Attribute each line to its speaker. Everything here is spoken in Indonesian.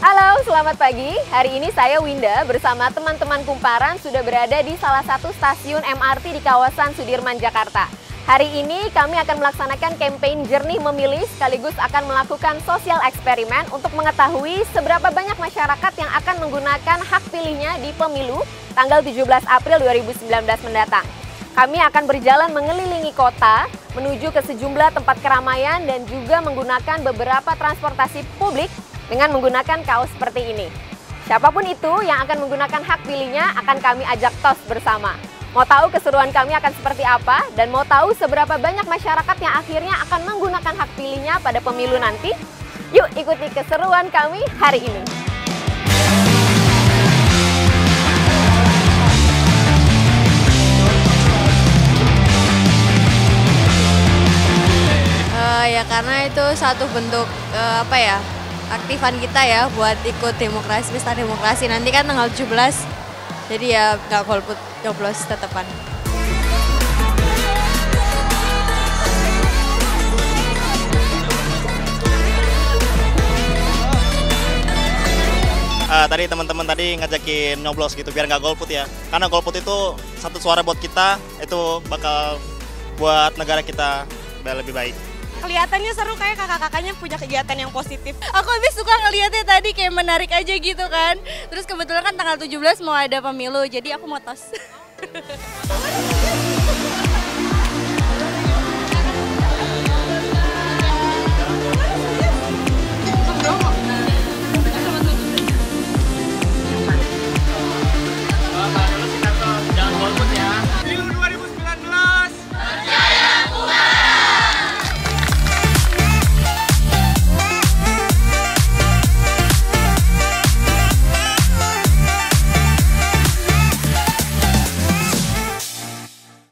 Speaker 1: Halo, selamat pagi. Hari ini saya Winda bersama teman-teman kumparan sudah berada di salah satu stasiun MRT di kawasan Sudirman, Jakarta. Hari ini kami akan melaksanakan campaign Jernih Memilih sekaligus akan melakukan sosial eksperimen untuk mengetahui seberapa banyak masyarakat yang akan menggunakan hak pilihnya di pemilu tanggal 17 April 2019 mendatang. Kami akan berjalan mengelilingi kota, menuju ke sejumlah tempat keramaian dan juga menggunakan beberapa transportasi publik dengan menggunakan kaos seperti ini. Siapa pun itu yang akan menggunakan hak pilihnya akan kami ajak tos bersama. Mau tahu keseruan kami akan seperti apa dan mau tahu seberapa banyak masyarakat yang akhirnya akan menggunakan hak pilihnya pada pemilu nanti? Yuk ikuti keseruan kami hari ini.
Speaker 2: Uh, ya karena itu satu bentuk uh, apa ya aktifan kita ya buat ikut demokrasi pesta demokrasi. Nanti kan tanggal 17 jadi ya nggak golput nyoblos tetepan.
Speaker 3: uh, tadi teman-teman tadi ngajakin nyoblos gitu biar nggak golput ya. Karena golput itu satu suara buat kita itu bakal buat negara kita lebih baik
Speaker 4: kelihatannya seru kayak kakak-kakaknya punya kegiatan yang positif. Aku lebih suka ngeliatnya tadi kayak menarik aja gitu kan. Terus kebetulan kan tanggal 17 mau ada pemilu, jadi aku mau tos.